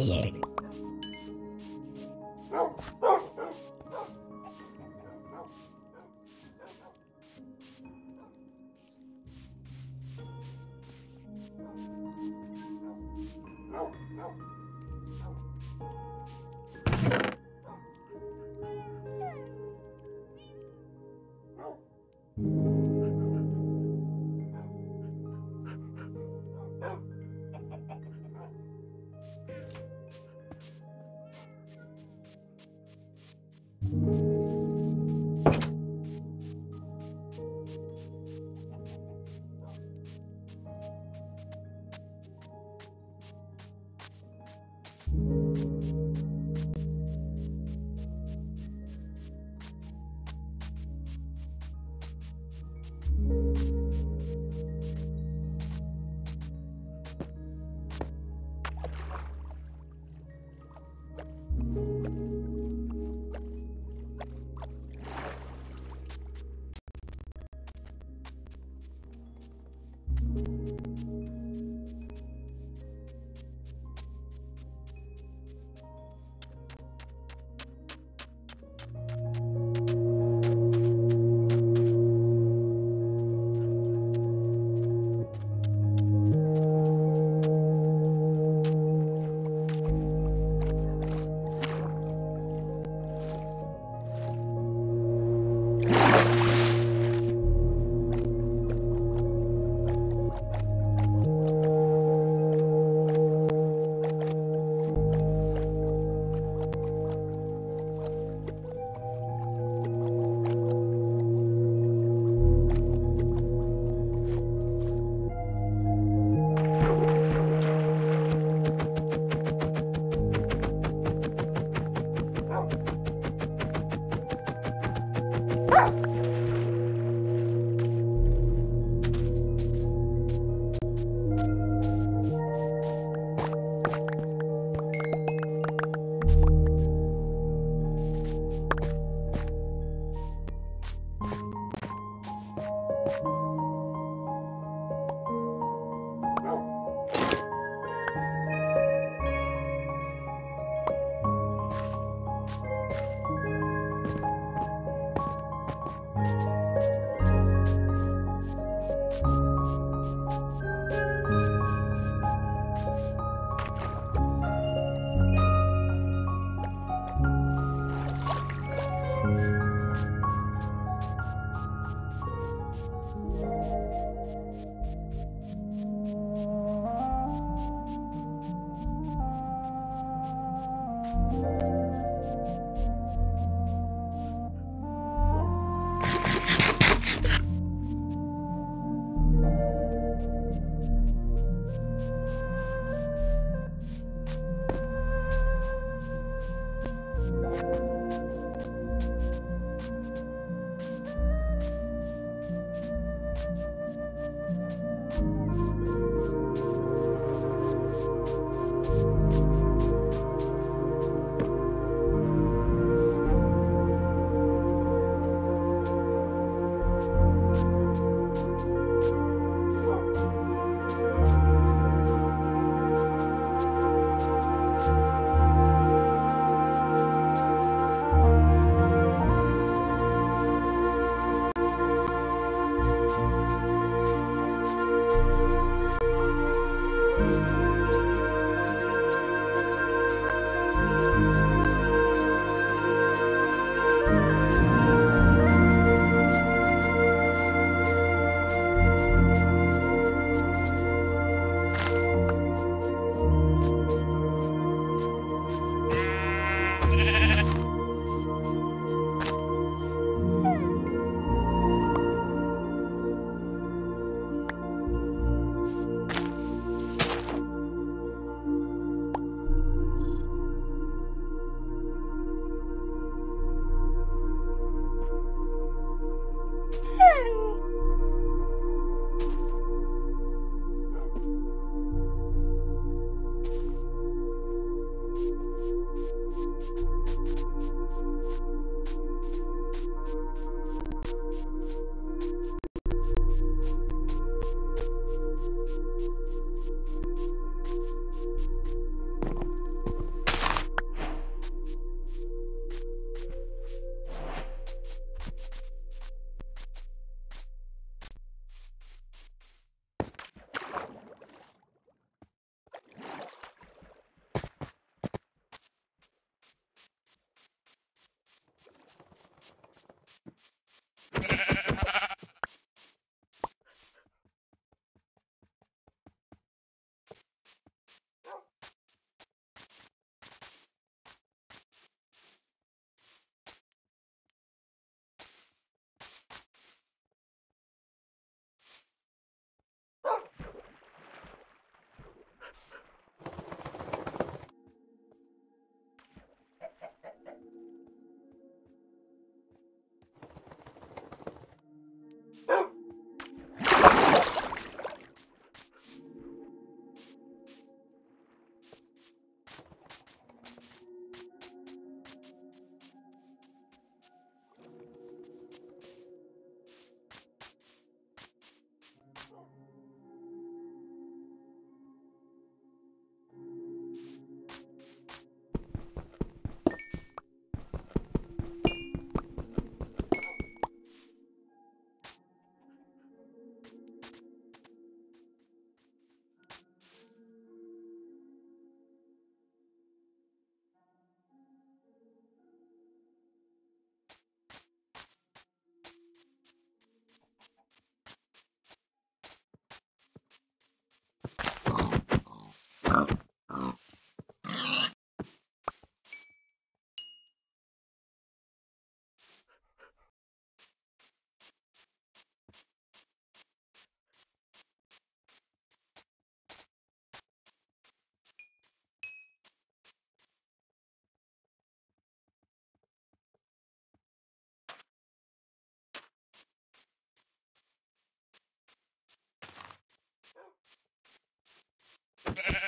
yer Yeah.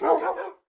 no, no, no.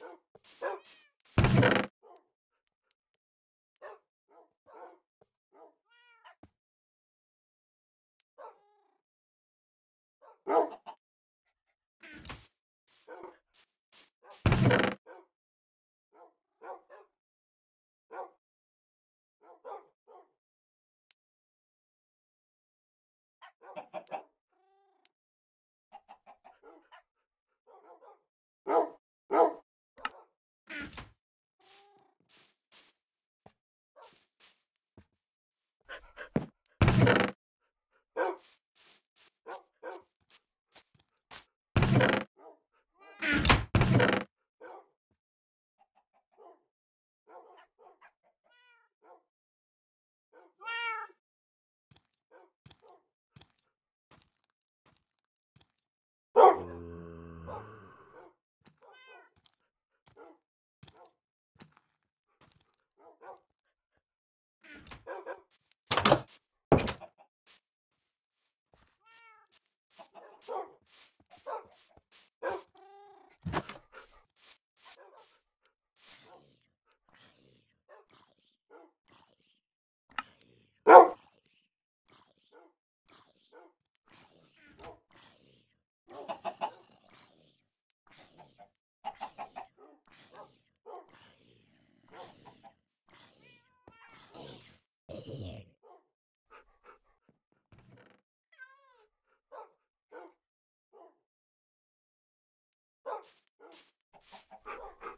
Oh! Thank you.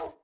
Oh.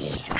Yeah.